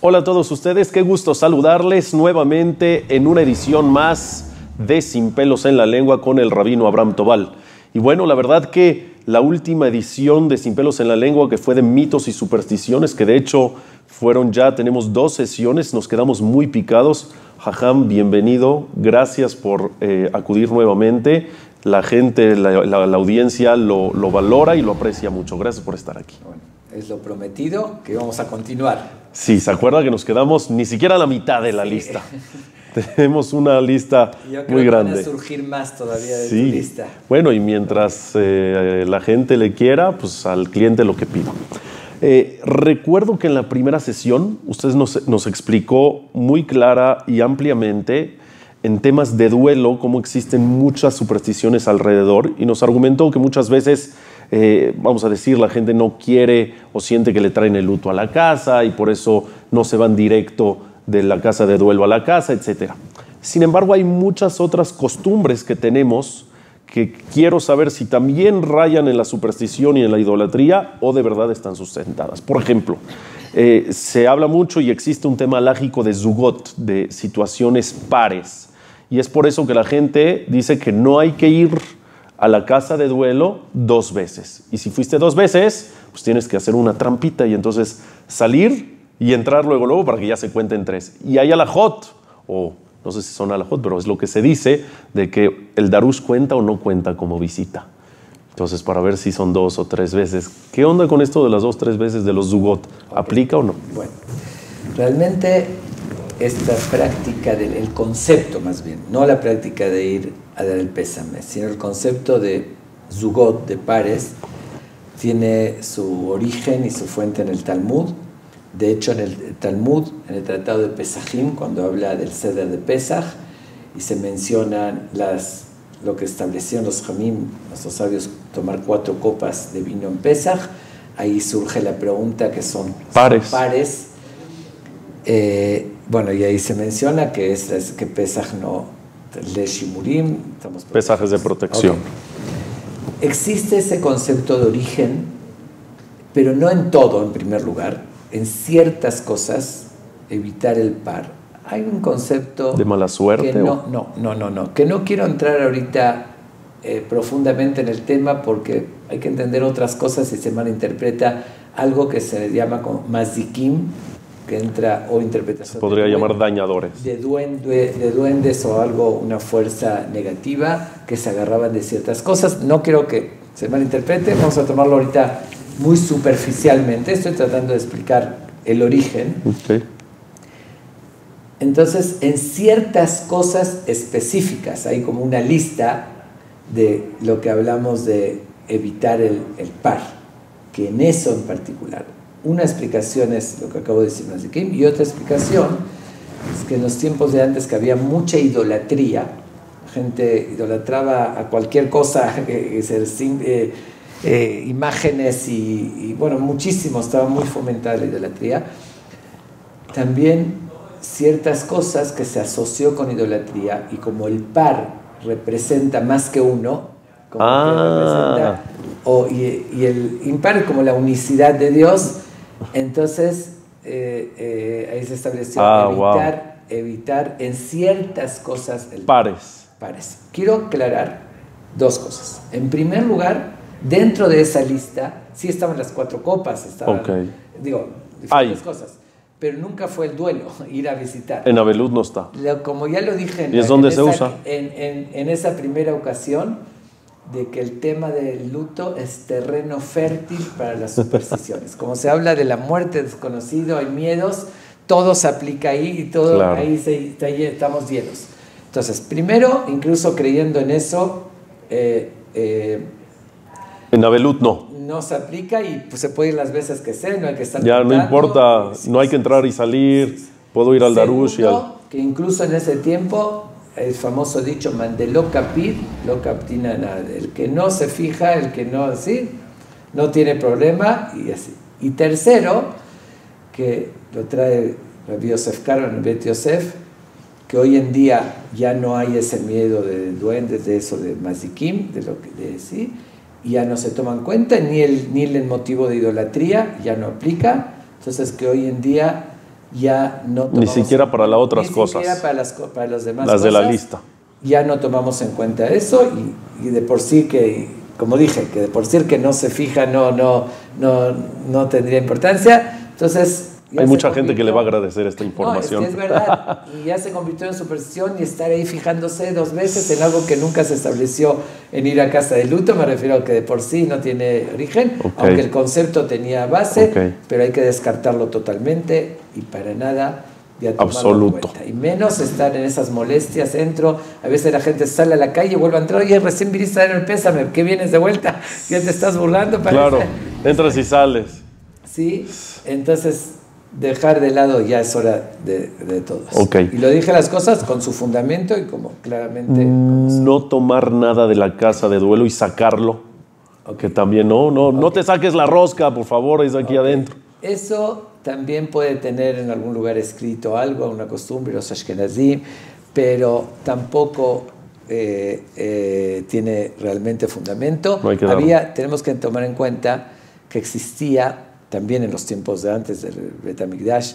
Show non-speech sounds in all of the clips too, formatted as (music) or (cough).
Hola a todos ustedes, qué gusto saludarles nuevamente en una edición más de Sin pelos en la lengua con el rabino Abraham Tobal. Y bueno, la verdad que la última edición de Sin pelos en la lengua, que fue de mitos y supersticiones, que de hecho fueron ya, tenemos dos sesiones, nos quedamos muy picados. Jajam, bienvenido, gracias por eh, acudir nuevamente. La gente, la, audiencia lo, lo valora y lo aprecia mucho. Gracias por estar aquí. Es lo prometido que vamos a continuar. Sí, se acuerda que nos quedamos ni siquiera a la mitad de la lista. (laughs) Tenemos una lista Yo creo muy que van grande. a surgir más todavía de Sí. tu lista. Bueno, y mientras eh, la gente le quiera, pues al cliente lo que pida. Eh, recuerdo que en la primera sesión usted nos, nos explicó muy clara y ampliamente en temas de duelo cómo existen muchas supersticiones alrededor y nos argumentó que muchas veces, eh, vamos a decir, la gente no quiere o siente que le traen el luto a la casa y por eso no se van directo de la casa de duelo a la casa, etc. Sin embargo, hay muchas otras costumbres que tenemos que quiero saber si también rayan en la superstición y en la idolatría o de verdad están sustentadas. Por ejemplo, eh, se habla mucho y existe un tema lágico de zugot, de situaciones pares. Y es por eso que la gente dice que no hay que ir a la casa de duelo dos veces. Y si fuiste dos veces, pues tienes que hacer una trampita y entonces salir y entrar luego, luego para que ya se cuenten tres. Y hay alajot, o no sé si son alajot, pero es lo que se dice de que el darush cuenta o no cuenta como visita. Entonces, para ver si son dos o tres veces. ¿Qué onda con esto de las dos, tres veces de los zugot? ¿Aplica o no? Bueno, realmente esta práctica del el concepto más bien, no la práctica de ir a dar el pésame, sino el concepto de zugot, de pares, tiene su origen y su fuente en el Talmud. De hecho, en el Talmud, en el Tratado de Pesajim, cuando habla del ceder de Pesaj, y se mencionan las, lo que establecieron los Jamim, nuestros sabios, tomar cuatro copas de vino en Pesaj, ahí surge la pregunta que son son Pares. pares. Eh, bueno, y ahí se menciona que, es que Pesaj no, le shimurim, estamos Pesajes de protección. Existe ese concepto de origen, pero no en todo, en primer lugar. En ciertas cosas, evitar el par. Hay un concepto... ¿De mala suerte Que no, no, no, no, no. Que no quiero entrar ahorita eh, profundamente en el tema porque hay que entender otras cosas y se malinterpreta algo que se llama como mazikim, que entra o interpretación... Se podría de llamar dañadores. de, duende, de duendes o algo, una fuerza negativa que se agarraban de ciertas cosas. No quiero que se malinterprete, vamos a tomarlo ahorita muy superficialmente. Estoy tratando de explicar el origen. Entonces, en ciertas cosas específicas, hay como una lista de lo que hablamos de evitar el, el par, que en eso en particular. Una explicación es lo que acabo de decir, Nazikim, y otra explicación es que en los tiempos de antes que había mucha idolatría, la gente idolatraba a cualquier cosa, (laughs) eh, eh, eh, imágenes y, y, bueno, muchísimo, estaba muy fomentada la idolatría. También ciertas cosas que se asoció con idolatría y como el par representa más que uno, como que Ah. representa- o, y, y el impar como la unicidad de Dios, entonces eh, eh, ahí se estableció Ah, wow. evitar, evitar en ciertas cosas el Pares. pares. Quiero aclarar dos cosas. En primer lugar, dentro de esa lista sí estaban las cuatro copas, estaban, Ok. digo, Hay. diferentes cosas, pero nunca fue el duelo, (laughs) ir a visitar. En Abelud no está. Lo- como ya lo dije en, ¿Y es donde se esa, usa? En, en- en esa primera ocasión, de que el tema del luto es terreno fértil para las supersticiones. Como se habla de la muerte desconocido, hay miedos, todo se aplica ahí y todo Claro. ahí se- lle- estamos llenos. Entonces, primero, incluso creyendo en eso, eh, eh, En Abelud no. no se aplica y pues, se puede ir las veces que sea, no hay que estar Ya no importa, Sí, no hay que entrar y salir. Puedo ir al Darush y al. Que incluso en ese tiempo, el famoso dicho, mandelo capir, lo captina nada. El que no se fija, el que no así, no tiene problema y así. Y tercero, que lo trae Rabbi Yosef Karo en Bet Yosef, que hoy en día ya no hay ese miedo de duendes, de eso de mazikim, de lo que de, sí, y ya no se toman cuenta, ni el, ni el motivo de idolatría ya no aplica. Entonces que hoy en día ya no Ni tomamos siquiera para las otras ni cosas. siquiera para, las, para los demás Las de la cosas, lista. Ya no tomamos en cuenta eso y, y de por sí que, como dije, que de por sí que no se fija no, no, no, no tendría importancia. Entonces... Hay mucha gente que le va a agradecer esta no, información. es, que es verdad. Y ya se convirtió en superstición y estar ahí fijándose dos veces en algo que nunca se estableció en ir a casa de luto. Me refiero a que de por sí no tiene origen, aunque el concepto tenía base, pero hay que descartarlo totalmente y para nada. Ya Absoluto. Y menos estar en esas molestias, entro, a veces la gente sale a la calle, vuelve a entrar, oye, recién viniste a dar el pésame, ¿qué vienes de vuelta? Ya te estás burlando, parece. Claro, entras y sales. Sí, entonces dejar de lado ya es hora de, de todos. Y lo dije las cosas con su fundamento y como claramente. No tomar nada de la casa de duelo y sacarlo. Que también no, no, no te saques la rosca, por favor, es aquí adentro. Eso también puede tener en algún lugar escrito algo, una costumbre, los ashkenazim, pero tampoco eh, eh, tiene realmente fundamento. No hay que darlo. Había, tenemos que tomar en cuenta que existía también en los tiempos de antes del Betamigdash,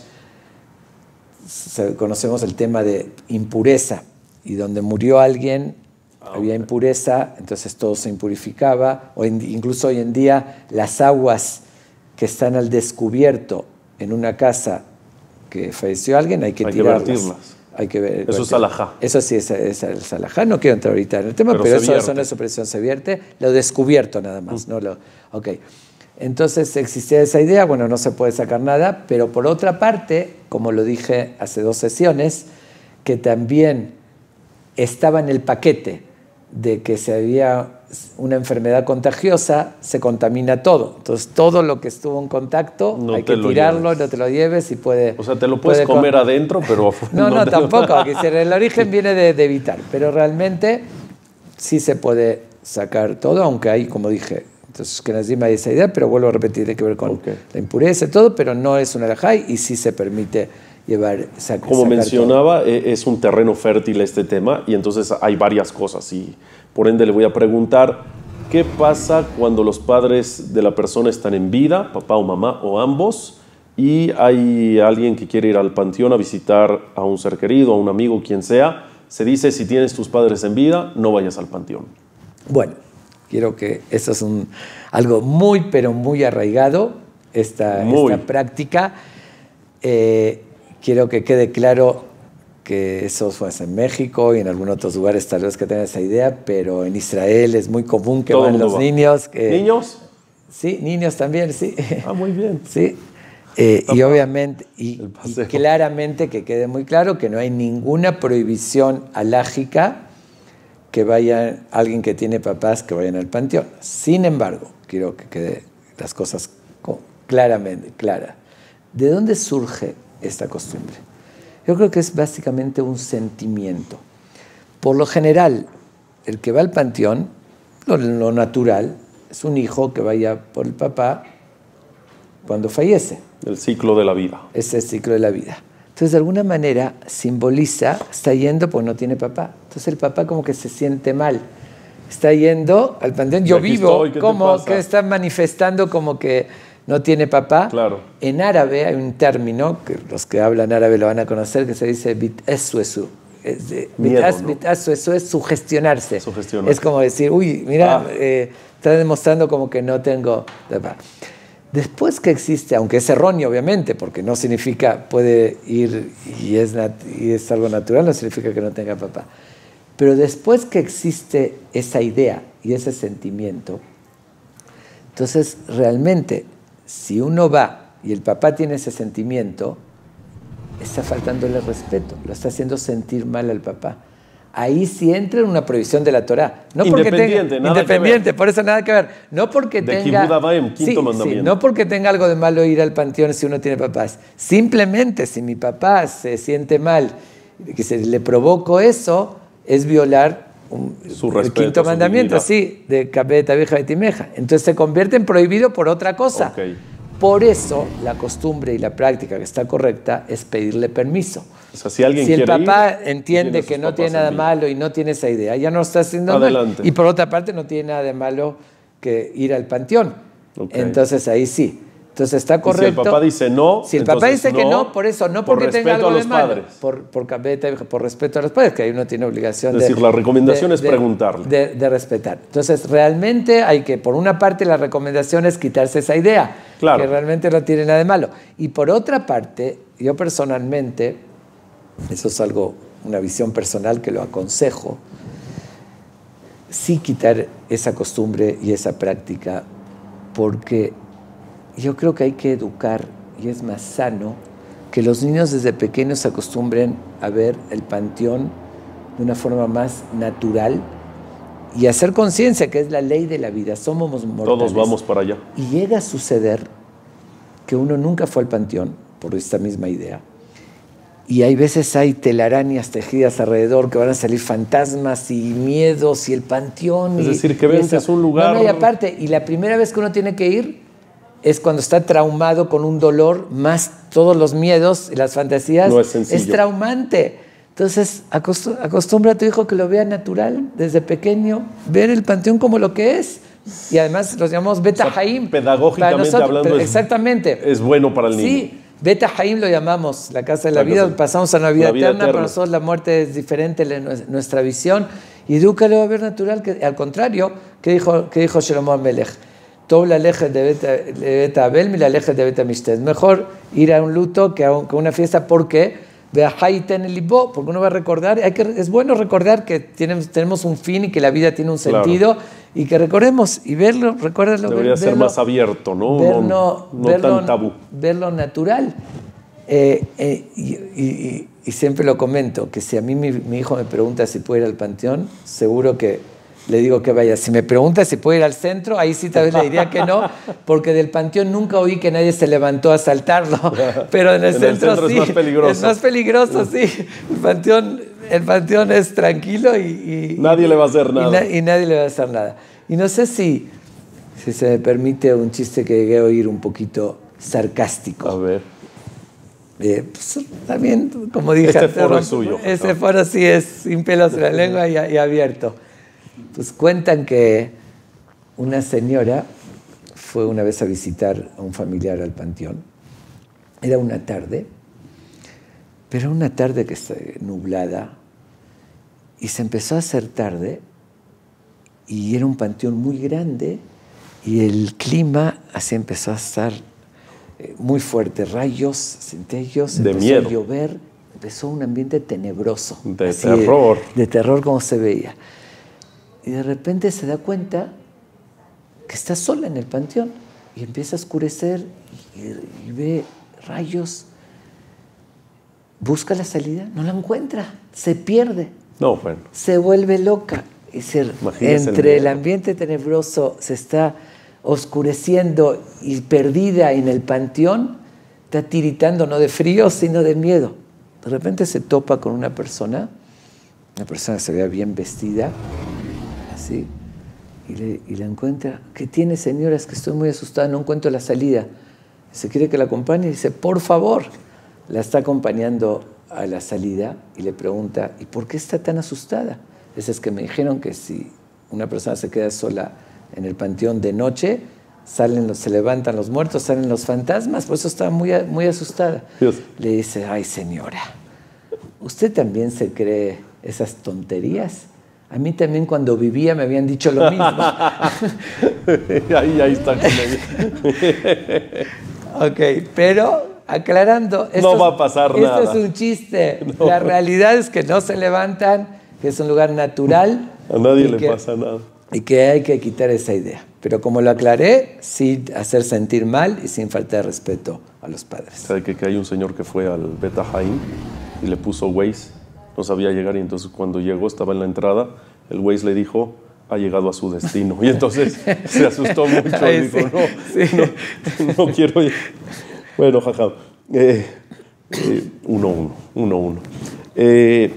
conocemos el tema de impureza y donde murió alguien había impureza, entonces todo se impurificaba, o incluso hoy en día las aguas que están al descubierto en una casa que falleció alguien hay que Hay que tirarlas. vertirlas. Hay que ver- Eso es alajá. Eso sí es, es, es alajá. No quiero entrar ahorita en el tema, Pero pero, eso, eso no es supresión, se vierte. Lo descubierto nada más. No lo, ok. Entonces existía esa idea, bueno, no se puede sacar nada, pero por otra parte, como lo dije hace dos sesiones, que también estaba en el paquete de que si había una enfermedad contagiosa, se contamina todo. Entonces, todo lo que estuvo en contacto, No hay que lo tirarlo, lleves. no te lo lleves y puede... O sea, te lo puedes con- comer adentro, pero afuera no, no, (laughs) lo- tampoco. el origen (laughs) viene de, de evitar, pero realmente sí se puede sacar todo, aunque hay, como dije, entonces que encima hay esa idea, pero vuelvo a repetir, tiene que ver con Ok. la impureza y todo, pero no es una alajá y sí se permite llevar, sa- Como mencionaba, e- es un terreno fértil este tema y entonces hay varias cosas y por ende le voy a preguntar, ¿qué pasa cuando los padres de la persona están en vida, papá o mamá o ambos, y hay alguien que quiere ir al panteón a visitar a un ser querido, a un amigo, quien sea? Se dice, si tienes tus padres en vida, no vayas al panteón. Bueno, quiero que eso es un, algo muy, pero muy arraigado, esta, Muy. esta práctica. Eh, quiero que quede claro que eso fue en México y en algunos otros lugares tal vez que tengan esa idea, pero en Israel es muy común que Todo van los va. niños. que- ¿Niños? Sí, niños también, sí. Ah, muy bien. (laughs) Sí. Eh, y obviamente, y, y claramente que quede muy claro que no hay ninguna prohibición alágica que vaya alguien que tiene papás que vayan al panteón. Sin embargo, quiero que quede las cosas co- claramente claras. ¿De dónde surge esta costumbre? Yo creo que es básicamente un sentimiento. Por lo general, el que va al panteón, lo, lo natural, es un hijo que vaya por el papá cuando fallece. El ciclo de la vida. Ese es el ciclo de la vida. Entonces, de alguna manera, simboliza, está yendo porque no tiene papá. Entonces, el papá como que se siente mal. Está yendo al panteón. Yo vivo, estoy, ¿qué te como que está manifestando como que no tiene papá. Claro. En árabe hay un término, que los que hablan árabe lo van a conocer, que se dice bit esuesu. Es de- Miedo, bit as- ¿no? bit asu, eso es sugestionarse. Sugestionarse. Es como decir, uy, mira, Ah. eh, está demostrando como que no tengo papá. Después que existe, aunque es erróneo obviamente, porque no significa, puede ir y es, y es algo natural, no significa que no tenga papá. Pero después que existe esa idea y ese sentimiento, entonces realmente si uno va y el papá tiene ese sentimiento, está faltándole respeto, lo está haciendo sentir mal al papá. Ahí sí entra en una prohibición de la Torá. No porque Independiente, tenga, nada que independiente, ver. por eso nada que ver. No porque De tenga. Avaim, quinto Sí, sí, mandamiento. no porque tenga algo de malo ir al panteón si uno tiene papás. Simplemente si mi papá se siente mal, que se le provoco eso, es violar un- Su el respeto, quinto su mandamiento, dignidad. sí, de Cabeta Vieja de Timeja. Entonces se convierte en prohibido por otra cosa. Ok. Por eso la costumbre y la práctica que está correcta es pedirle permiso. O sea, si alguien Si el papá ir, entiende que no tiene en nada malo y no tiene esa idea, ya no está haciendo Adelante. mal. Y por otra parte no tiene nada de malo que ir al panteón. Entonces ahí sí. Entonces está correcto. si el papá dice no. Si el papá dice que no, por eso, no porque tenga algo de malo. Por, por, por, respeto a los padres, que ahí uno tiene obligación es decir, la recomendación es preguntarle. De, respetar. Entonces, realmente hay que, por una parte, la recomendación es quitarse esa idea, claro. que realmente no tiene nada de malo. Y por otra parte, yo personalmente, eso es algo, una visión personal que lo aconsejo, sí quitar esa costumbre y esa práctica, porque yo creo que hay que educar y es más sano que los niños desde pequeños se acostumbren a ver el panteón de una forma más natural y hacer conciencia que es la ley de la vida, somos mortales. Todos vamos para allá. Y llega a suceder que uno nunca fue al panteón por esta misma idea. Y hay veces hay telarañas tejidas alrededor que van a salir fantasmas y miedos y el panteón. Es decir, que que es un lugar. No, y aparte, y la primera vez que uno tiene que ir es cuando está traumado con un dolor, más todos los miedos y las fantasías. No es Es traumante. Entonces, acostumbra a tu hijo que lo vea natural desde pequeño, ver el panteón como lo que es. Y además los llamamos Beta Haim. Pedagógicamente hablando, exactamente. Es, bueno para el niño. Sí, Beta Haim lo llamamos, la casa de la, vida. Pasamos a una vida, eterna, para nosotros la muerte es diferente en nuestra visión. Y edúcalo a ver natural, que al contrario, que dijo, que dijo Shalom Amelech la leje de Beta Abel, mi la leje de Beta Mishtet. Mejor ir a un luto que a, una fiesta porque porque uno va a recordar, hay que, es bueno recordar que tenemos, tenemos un fin y que la vida tiene un sentido y que recordemos y verlo, recuérdalo. Debería ser más abierto, ¿no? no, verlo, tan tabú. Verlo natural. Eh, eh, y, siempre lo comento, que si a mí mi, mi hijo me pregunta si puede ir al panteón, seguro que le digo que vaya. Si me pregunta si puede ir al centro, ahí sí tal vez le diría que no, porque del panteón nunca oí que nadie se levantó a saltarlo. (laughs) Pero en el, centro, sí. Es más peligroso. Es más peligroso, sí. El panteón, el panteón es tranquilo y, nadie le va a hacer nada. Y, nadie le va a hacer nada. Y no sé si, si se me permite un chiste que llegué a oír un poquito sarcástico. A ver. Eh, pues, también, como dije, este foro es suyo. Ese foro sí es sin pelos en la lengua y abierto. Pues cuentan que una señora fue una vez a visitar a un familiar al panteón. Era una tarde, pero una tarde que está nublada y se empezó a hacer tarde y era un panteón muy grande y el clima así empezó a estar eh, muy fuerte, rayos, centellos, de empezó miedo. a llover, empezó un ambiente tenebroso. De terror. de terror como se veía y de repente se da cuenta que está sola en el panteón y empieza a oscurecer y, ve rayos. Busca la salida, no la encuentra, se pierde. No, bueno. Se vuelve loca. Y entre el, ambiente tenebroso se está oscureciendo y perdida en el panteón, está tiritando no de frío, sino de miedo. De repente se topa con una persona, una persona que se vea bien vestida, y le, y encuentra, ¿qué tiene señora? Es que estoy muy asustada, no encuentro la salida. Se quiere que la acompañe y dice, por favor. La está acompañando a la salida y le pregunta, ¿y por qué está tan asustada? Es que me dijeron que si una persona se queda sola en el panteón de noche, salen se levantan los muertos, salen los fantasmas, por eso estaba muy, muy asustada. Le dice, ay señora, ¿usted también se cree esas tonterías? A mí también cuando vivía me habían dicho lo mismo. (laughs) ahí, ahí está. ok, pero aclarando, esto, no va a pasar esto es un chiste. (laughs) La realidad es que no se levantan, que es un lugar natural. (laughs) A nadie le pasa nada. Y que hay que quitar esa idea. Pero como lo aclaré, sin hacer sentir mal y sin falta de respeto a los padres. ¿Sabe que, que hay un señor que fue al Beta Jaim y le puso Waze no sabía llegar y entonces cuando llegó estaba en la entrada, el Waze le dijo, ha llegado a su destino. Y entonces (laughs) se asustó mucho y dijo, no, no, quiero Bueno, jaja. Eh, eh, uno, uno, uno, uno. Eh,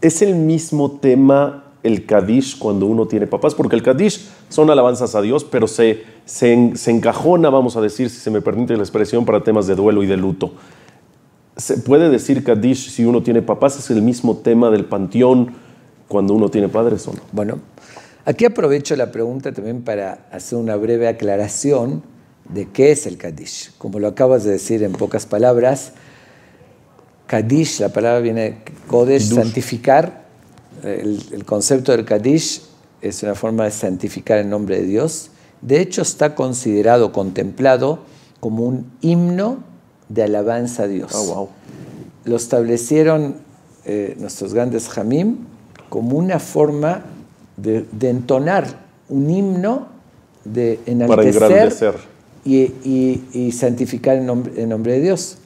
es el mismo tema el Kadish cuando uno tiene papás, porque el Kadish son alabanzas a Dios, pero se, se, se encajona, vamos a decir, si se me permite la expresión, para temas de duelo y de luto. ¿Se puede decir Kaddish si uno tiene papás? ¿Es el mismo tema del panteón cuando uno tiene padres o no? Bueno, aquí aprovecho la pregunta también para hacer una breve aclaración de qué es el Kaddish. Como lo acabas de decir en pocas palabras, Kaddish, la palabra viene de Kodesh, santificar. El, el, concepto del Kaddish es una forma de santificar el nombre de Dios. De hecho, está considerado, contemplado como un himno de alabanza a Dios. Oh, wow. Lo establecieron eh, nuestros grandes Jamim como una forma de, de entonar un himno, de Para enaltecer engrandecer. y, y- y santificar el nombre, el nombre de Dios.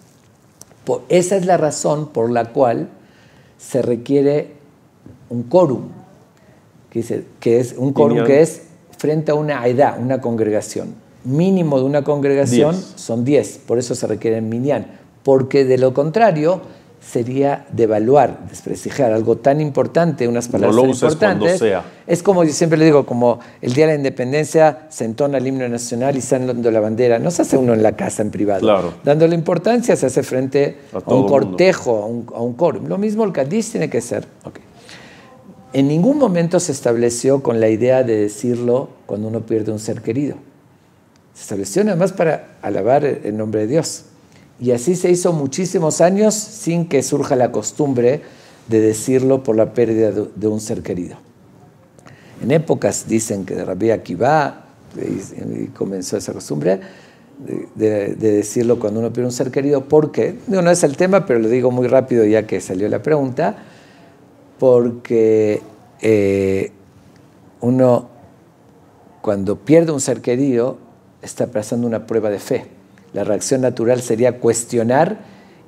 Por- esa es la razón por la cual se requiere un quórum, que, es un quórum que es frente a una edad, una congregación. Mínimo de una congregación Diez. son 10, por eso se requiere minyan, porque de lo contrario sería devaluar, desprestigiar algo tan importante, unas palabras lo tan uses cuando importantes. sea. Es como yo siempre le digo, como el día de la independencia se entona el himno nacional y se dando la bandera. No se hace uno en la casa en privado. Claro. Dándole importancia se hace frente A un cortejo, a un, a un quórum. Lo mismo el Kaddish tiene que ser. Ok. En ningún momento se estableció con la idea de decirlo cuando uno pierde un ser querido. Se estableció nada más para alabar el nombre de Dios. Y así se hizo muchísimos años sin que surja la costumbre de decirlo por la pérdida de, un ser querido. En épocas dicen que de Rabbi Akiva y- comenzó esa costumbre de, de- de decirlo cuando uno pierde un ser querido, porque, digo, no es el tema, pero lo digo muy rápido ya que salió la pregunta, porque eh, uno cuando pierde un ser querido está pasando una prueba de fe. La reacción natural sería cuestionar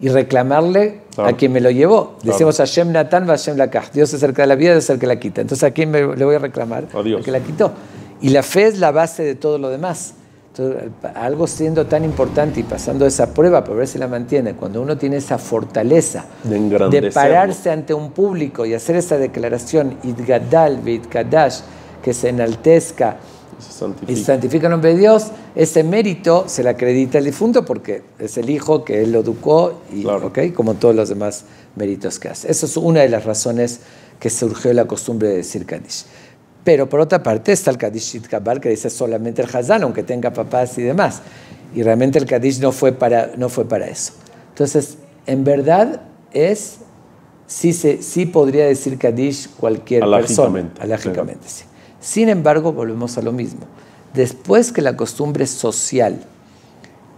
y reclamarle Claro. a quien me lo llevó. Claro. Decimos Hashem Natan, Hashem Lakach. Dios es que da la vida, Dios es el que la quita. Entonces, ¿a quién me- le voy a reclamar? A Dios. El que la quitó. Y la fe es la base de todo lo demás. Entonces, algo siendo tan importante y pasando esa prueba para ver si la mantiene, cuando uno tiene esa fortaleza De de pararse ante un público y hacer esa declaración, Idgadal, Kadash, que se enaltezca Se y santifica. santifica el nombre de Dios, ese mérito se le acredita al difunto porque es el hijo que él lo educó, y, Claro. como todos los demás méritos que hace. Eso es una de las razones que surgió la costumbre de decir Kaddish. Pero por otra parte está el Kaddish Kabal que dice solamente el Hazán, aunque tenga papás y demás. Y realmente el Kaddish no fue para, no fue para eso. Entonces, en verdad es, sí, se, sí podría decir Kaddish cualquier persona. Alágicamente, Alágicamente, sí. Sin embargo, volvemos a lo mismo. Después que la costumbre social,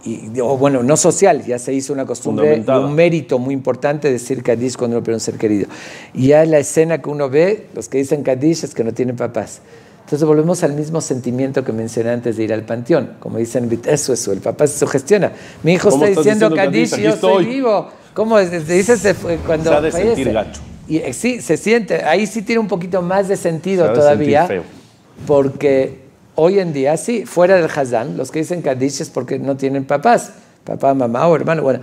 y, o bueno, no social, ya se hizo una costumbre, un mérito muy importante decir Kaddish cuando uno pierde un ser querido. Y ya la escena que uno ve, los que dicen Kaddish es que no tienen papás. Entonces volvemos al mismo sentimiento que mencioné antes de ir al panteón. Como dicen, eso, eso, el papá se sugestiona. Mi hijo ¿Cómo está diciendo diciendo Kaddish? y yo estoy vivo. ¿Cómo es? dices cuando Se ha de fallece? sentir gacho. Y eh, sí, se siente. Ahí sí tiene un poquito más de sentido Se de todavía. sentir feo. Porque hoy en día, sí, fuera del Hazán, los que dicen Kaddish es porque no tienen papás, papá, mamá o hermano. Bueno,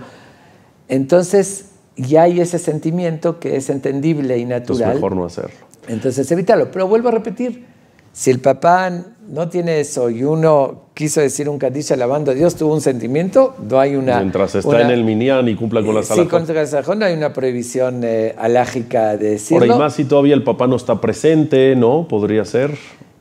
entonces ya hay ese sentimiento que es entendible y natural. mejor no hacerlo. Entonces evitarlo. Pero vuelvo a repetir, si el papá no tiene eso y uno quiso decir un Kaddish alabando a Dios, tuvo un sentimiento, no hay una... Mientras está una- en el minyan y cumpla con la Sí, sala. con el sajón no hay una prohibición eh, alágica de decirlo. Ahora, y más si todavía el papá no está presente, ¿no? Podría ser.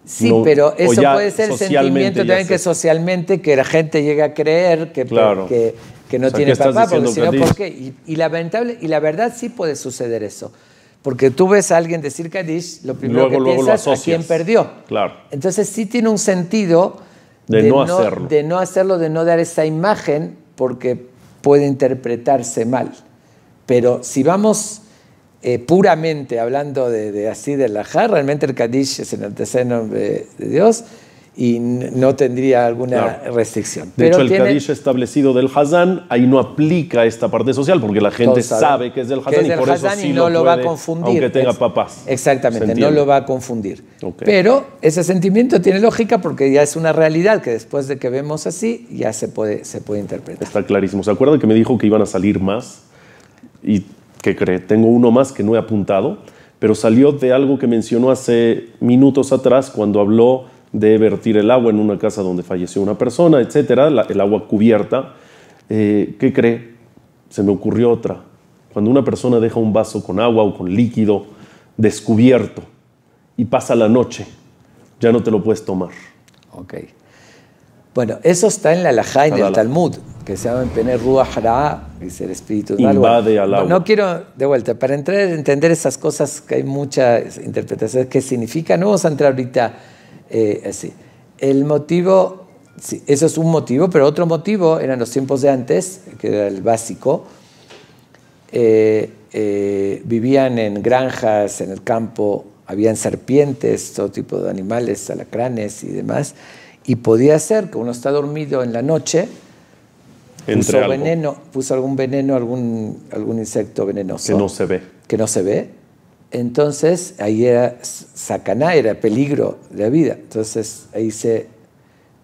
Sí, No- pero eso puede ser el sentimiento también que socialmente que la gente llega a creer que, Claro. que, que no O sea, tiene ¿qué estás papá, porque si no? ¿por qué? Y, y lamentable, y la verdad sí puede suceder eso. Porque tú ves a alguien decir Kaddish, lo primero Luego, que piensas a asocias. quién perdió. Claro. Entonces sí tiene un sentido De no hacerlo. de no hacerlo, de no dar esa imagen, porque puede interpretarse mal. Pero si vamos eh, puramente hablando de, de así de la realmente el Kaddish es el nombre de Dios y no tendría alguna Claro. restricción. De Pero hecho, el tiene- Kadish establecido del Hazán, ahí no aplica esta parte social, porque la gente sabe que es del que Hazán es y del por eso Hazán sí y no lo, va a confundir. Aunque tenga papás. Exactamente, ¿Se no lo va a confundir. Ok. Pero ese sentimiento tiene lógica porque ya es una realidad que después de que vemos así, ya se puede, se puede interpretar. Está clarísimo. ¿Se acuerdan que me dijo que iban a salir más? ¿Y qué cree? Tengo uno más que no he apuntado, pero salió de algo que mencionó hace minutos atrás cuando habló de vertir el agua en una casa donde falleció una persona, etcétera, la- el agua cubierta. Eh, ¿Qué cree? Se me ocurrió otra. Cuando una persona deja un vaso con agua o con líquido descubierto y pasa la noche, ya no te lo puedes tomar. Ok. Bueno, eso está en la Lajá, en el. Talmud, que se llama en Ruach Ra, dice el espíritu del Invade al agua. No quiero, de vuelta, para entrar a entender esas cosas que hay muchas interpretaciones, qué significa, no vamos a entrar ahorita eh, así. El motivo, sí, eso es un motivo, pero otro motivo eran los tiempos de antes, que era el básico, eh, eh, vivían en granjas, en el campo, habían serpientes, todo tipo de animales, alacranes y demás, y podía ser que uno está dormido en la noche, Entre puso algo veneno, puso algún veneno, algún, algún insecto venenoso que no se ve. que no se ve, entonces ahí era sacaná, era peligro de la vida. Entonces ahí se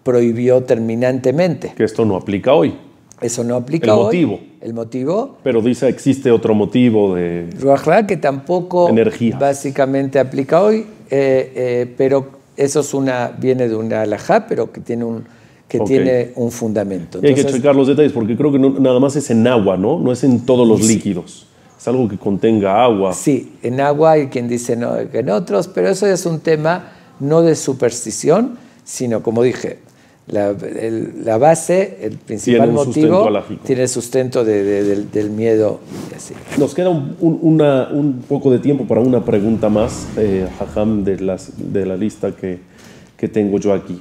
prohibió terminantemente. Que esto no aplica hoy. Eso no aplica El hoy. motivo. El motivo, Pero dice existe otro motivo de... Ruach Ra, que tampoco Energía. básicamente aplica hoy, eh, eh, pero eso es una, viene de una alajá, pero que tiene un, que Ok. tiene un fundamento. Y hay que Entonces, checar los detalles porque creo que no- nada más es en agua, ¿no? No es en todos los líquidos. Es algo que contenga agua. Sí, en agua hay quien dice no, que en otros, pero eso es un tema no de superstición, sino como dije, la, el- la base, el principal Tiene motivo, tiene el sustento de- de- del, del miedo así. Nos queda un, un- una- un poco de tiempo para una pregunta más, eh, Jajam, de, las, de la lista que, que tengo yo aquí.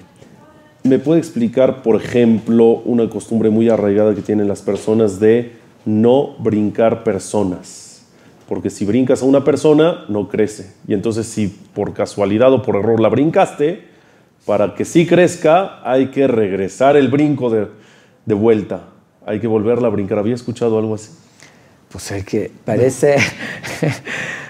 ¿Me puede explicar, por ejemplo, una costumbre muy arraigada que tienen las personas de no brincar personas? Porque si brincas a una persona, no crece. Y entonces si por casualidad o por error la brincaste, para que sí crezca, hay que regresar el brinco de, de vuelta. Hay que volverla a brincar. ¿Había escuchado algo así? Pues es que parece (laughs)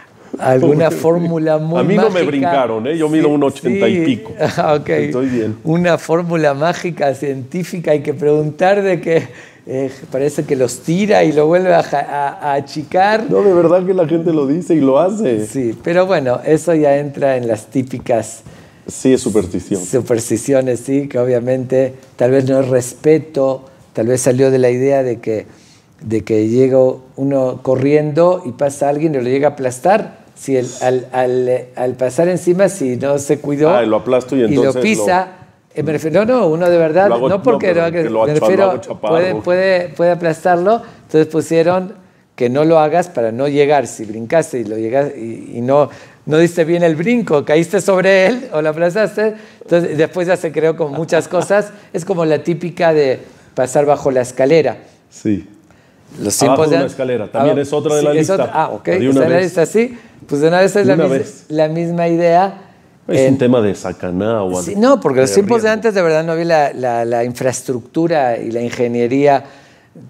alguna (laughs) fórmula muy A mí no me brincaron, ¿eh? Yo mido un ochenta y pico. (laughs) Ah, ok. Estoy bien. Una fórmula mágica científica, hay que preguntar de que eh, parece que los tira y lo vuelve a, ja- a- a achicar. No, de verdad que la gente lo dice y lo hace. Sí, pero bueno, eso ya entra en las típicas Sí, es superstición. supersticiones, sí, que obviamente tal vez no es respeto, tal vez salió de la idea de que, de que llega uno corriendo y pasa alguien y lo llega a aplastar. Si el- al, al- al pasar encima, si no se cuidó Ah, y lo aplasto y lo entonces pisa, eh, me refiero, no, no, uno de verdad, Lo hago- no porque no, pero lo lo me lo refiero, puede, puede, puede aplastarlo, entonces pusieron que no lo hagas para no llegar, si brincaste y, lo llegas, y, y no, no diste bien el brinco, caíste sobre él o lo aplastaste, entonces después ya se creó con muchas cosas, (laughs) es como la típica de pasar bajo la escalera. Sí. Los Abajo tiempos de una escalera, también es otra de la lista. otra- ah, ok, La de esa una es la vez. lista, sí, pues de una vez es De la, una mis- vez. la misma idea. Es en- un tema de sacaná o Sí, no, porque los tiempos de antes de verdad no había la, la- la infraestructura y la ingeniería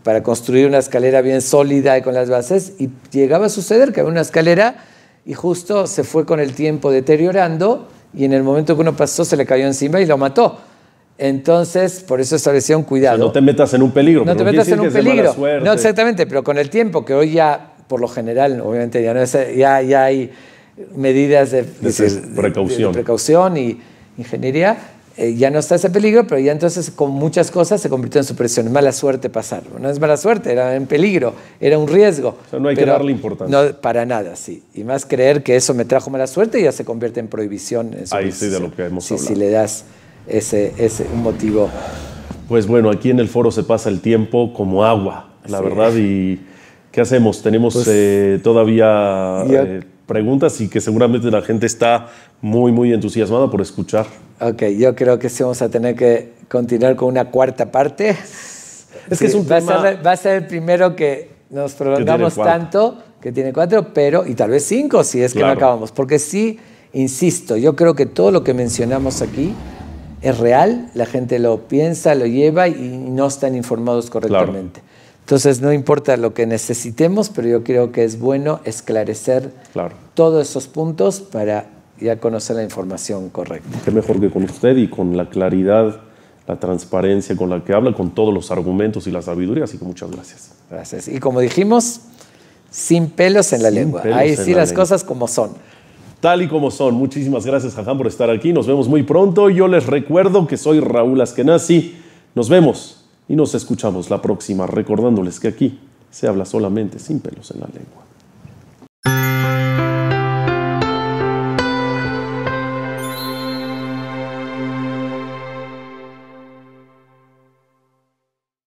para construir una escalera bien sólida y con las bases. Y llegaba a suceder que había una escalera y justo se fue con el tiempo deteriorando y en el momento que uno pasó se le cayó encima y lo mató. Entonces, por eso establecía un O sea, cuidado. no te metas en un peligro. No te metas en un peligro. No, exactamente, pero con el tiempo, que hoy ya, por lo general, obviamente ya, no es- ya, ya hay medidas de, De precaución. de precaución y ingeniería, eh, ya no está ese peligro, pero ya entonces con muchas cosas se convirtió en supresión. Mala suerte pasar. No es mala suerte, era en peligro, era un riesgo. O sea, no hay que darle importancia. No, para nada, sí. Y más creer que eso me trajo mala suerte ya se convierte en prohibición. En Ahí sí, de lo que hemos Sí, hablado. Si le das ese, ese un motivo. Pues bueno, aquí en el foro se pasa el tiempo como agua, la Sí. verdad. ¿Y qué hacemos? Tenemos Pues, eh, todavía eh, preguntas y que seguramente la gente está muy, muy entusiasmada por escuchar. Ok, yo creo que sí vamos a tener que continuar con una cuarta parte. Es que es un va, tema- a ser, va a ser el primero que nos prolongamos cuatro. tanto, que tiene cuatro, pero, y tal vez cinco si es que Claro. no acabamos. Porque sí, insisto, yo creo que todo lo que mencionamos aquí es real, la gente lo piensa, lo lleva y no están informados correctamente. Entonces, no importa lo que necesitemos, pero yo creo que es bueno esclarecer Claro. todos esos puntos para ya conocer la información correcta. Qué mejor que con usted y con la claridad, la transparencia con la que habla, con todos los argumentos y la sabiduría. Así que muchas gracias. Gracias. Y como dijimos, sin pelos en la Sin lengua. Ahí sí la las lengua. cosas como son. Tal y como son. Muchísimas gracias, Jajam, por estar aquí. Nos vemos muy pronto. Yo les recuerdo que soy Raúl Askenazi. Nos vemos y nos escuchamos la próxima, recordándoles que aquí se habla solamente sin pelos en la lengua.